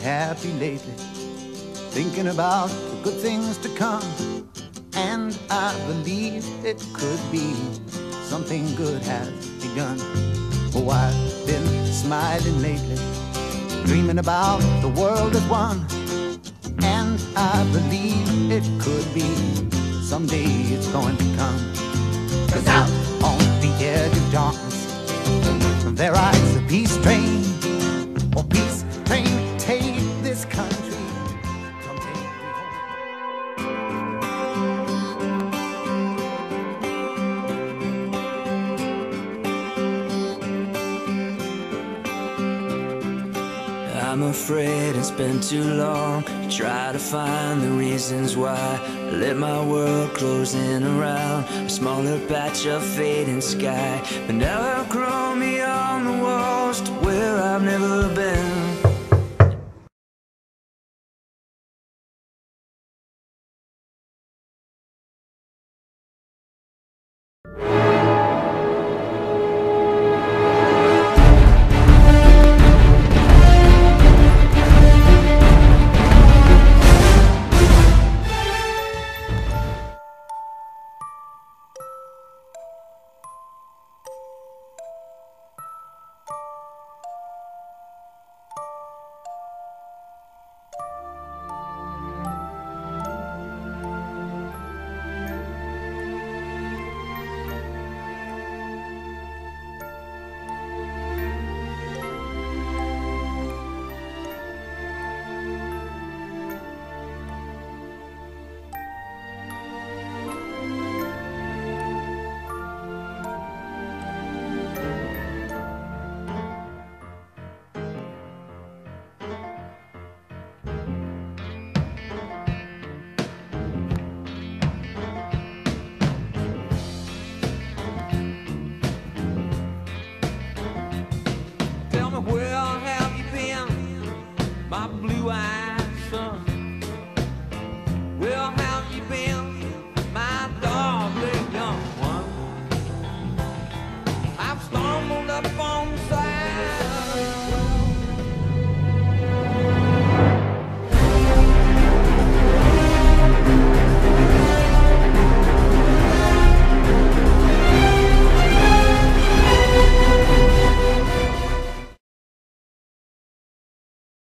Happy lately, thinking about the good things to come. And I believe it could be something good has begun. Oh, I've been smiling lately, dreaming about the world as one. And I believe it could be someday it's going to come. Cause out on the edge of darkness, there rides the peace train. I'm afraid it's been too long try to find the reasons why I let my world close in around a smaller patch of fading sky. But now I've grown beyond the walls to where I've never been.